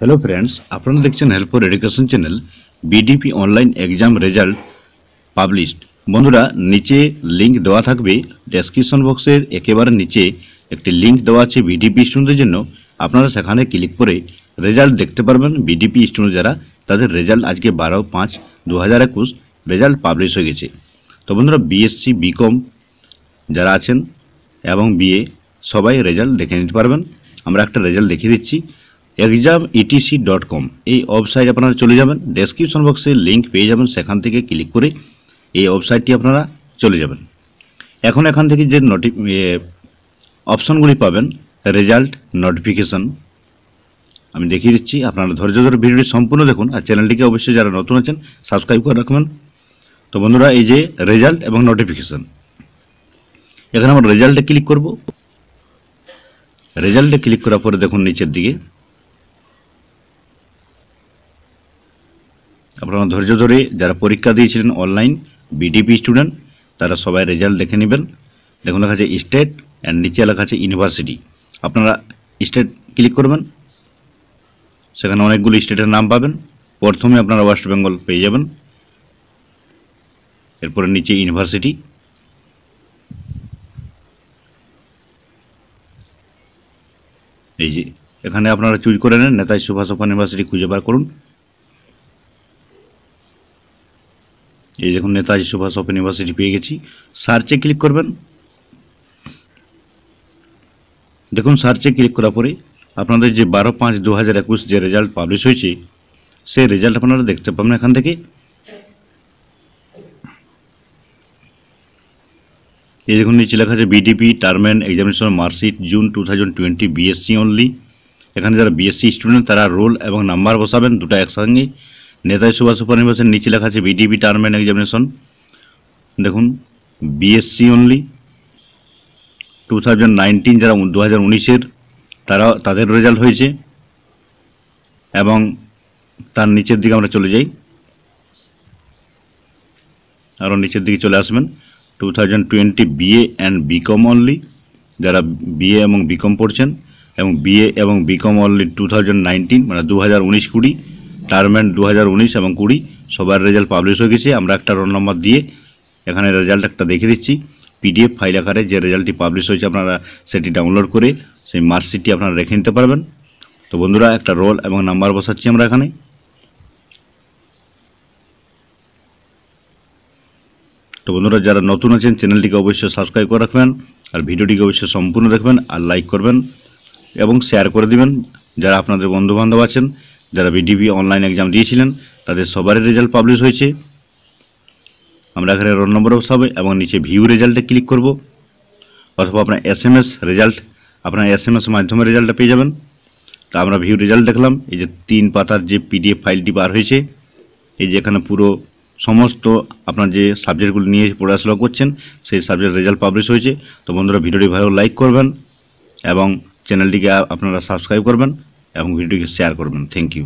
Hello friends আপনারা দেখছেন help for education channel BDP online exam result published বন্ধুরা, নিচে লিংক দেওয়া থাকবে। ডেসক্রিপশন বক্সের একেবারে নিচে একটি লিংক দেওয়া আছে বিডিপি স্টুডেন্টদের জন্য। আপনারা সেখানে ক্লিক করে রেজাল্ট দেখতে পারবেন বিডিপি স্টুডেন্ট যারা তাদের রেজাল্ট আজকে বারো পাঁচ দু হাজার একুশ রেজাল্ট পাবলিশ হয়ে গেছে। তো বন্ধুরা বিএসসি বিকম যারা আছেন এবং বিএ সবাই রেজাল্ট দেখে নিতে পারবেন। আমরা একটা রেজাল্ট দেখিয়ে দিচ্ছি। এক্সাম ইটিসি ডট কম এই ওয়েবসাইট আপনারা চলে যাবেন ডেসক্রিপশন বক্সে লিঙ্ক পেয়ে যাবেন, সেখান থেকে ক্লিক করে এই ওয়েবসাইটটি আপনারা চলে যাবেন। এখন এখান থেকে যে নোটি অপশনগুলি পাবেন রেজাল্ট নোটিফিকেশন আমি দেখিয়ে দিচ্ছি, আপনারা ধৈর্য ধরে ভিডিওটি সম্পূর্ণ দেখুন আর চ্যানেলটিকে অবশ্যই যারা নতুন আছেন সাবস্ক্রাইব করে রাখবেন। তো বন্ধুরা, এই যে রেজাল্ট এবং নোটিফিকেশন এখানে আমরা রেজাল্টে ক্লিক করব। রেজাল্টে ক্লিক করার পরে দেখুন নিচের দিকে আপনারা ধৈর্য ধরে যারা পরীক্ষা দিয়েছিলেন অনলাইন বিডিপি স্টুডেন্ট তারা সবাই রেজাল্ট দেখে নেবেন। দেখুন, লেখা আছে স্টেট অ্যান্ড নিচে লেখা আছে ইউনিভার্সিটি আপনারা স্টেট ক্লিক করবেন। সেখানে অনেকগুলো স্টেটের নাম পাবেন। প্রথমে আপনারা ওয়েস্ট বেঙ্গল পেয়ে যাবেন। এরপরে নিচে ইউনিভার্সিটি এই যে, এখানে আপনারা চুজ করে নেন, নেতাজি সুভাষ ইউনিভার্সিটি খুঁজে বার করুন। এই দেখুন নেতাজি সুভাষ ওপেন ইউনিভার্সিটি পেয়ে গেছি। সার্চে ক্লিক করবেন। দেখুন সার্চে ক্লিক করার পরে আপনাদের যে বারো পাঁচ দু হাজার একুশ যে রেজাল্ট পাবলিশ হয়েছে, সেই রেজাল্ট আপনারা দেখতে পাবেন এখান থেকে। এই দেখুন নিচে লেখা আছে BDP term end examination marksheet June two thousand twenty BSc only এখানে যারা বিএসসি স্টুডেন্ট তারা রোল এবং নাম্বার বসাবেন, দুটো একসঙ্গে। নেতাজি সুভাষ সুপার ইউনিভার্সিটির নিচে লেখা আছে বিডিপি টার্মেন এক্সামিনেশন দেখুন BSc only two thousand nineteen যারা দু হাজার উনিশের, তারা তাদের রেজাল্ট হয়েছে। এবং তার নিচের দিকে আমরা চলে যাই। আরও নিচের দিকে চলে আসবেন। Two thousand twenty BA and BCom only যারা বিএ এবং বিকম পড়ছেন, এবং বিএ এবং BCom only two thousand nineteen মানে দু হাজার উনিশ কুড়ি। টার্মেন্ট দু হাজার উনিশ এবং কুড়ি, সবার রেজাল্ট পাবলিশ হয়ে গেছে। আমরা একটা রোল নম্বর দিয়ে এখানে রেজাল্ট একটা দেখে দিচ্ছি। পিডিএফ ফাইল আকারে যে রেজাল্টটি পাবলিশ হয়েছে আপনারা সেটি ডাউনলোড করে সেই মার্কশিটটি আপনারা রেখে নিতে পারবেন। তো বন্ধুরা, একটা রোল এবং নাম্বার বসাচ্ছি আমরা এখানে। তো বন্ধুরা, যারা নতুন আছেন চ্যানেলটিকে অবশ্যই সাবস্ক্রাইব করে রাখবেন আর ভিডিওটিকে অবশ্যই সম্পূর্ণ দেখবেন আর লাইক করবেন এবং শেয়ার করে দিবেন। যারা আপনাদের বন্ধুবান্ধব আছেন যারা বিডিপি অনলাইন এক্সাম দিয়েছিলেন, তাদের সবারই রেজাল্ট পাবলিশ হয়েছে। আমরা এখানে রোল নম্বর বসাবে এবং নিচে ভিউ রেজাল্টে ক্লিক করব। অথবা আপনার এস এম এস রেজাল্ট আপনার এস এম এস মাধ্যমে রেজাল্টটা পেয়ে যাবেন। তা আমরা ভিউ রেজাল্ট দেখলাম, এই যে তিন পাতার যে পিডিএফ ফাইলটি বার হয়েছে, এই যে এখানে পুরো সমস্ত আপনার যে সাবজেক্টগুলো নিয়ে পড়াশোনা করছেন, সেই সাবজেক্ট রেজাল্ট পাবলিশ হয়েছে। তো বন্ধুরা, ভিডিওটি ভালো লাইক করবেন এবং চ্যানেলটিকে আপনারা সাবস্ক্রাইব করবেন। এবং ভিডিওকে শেয়ার করবেন। Thank you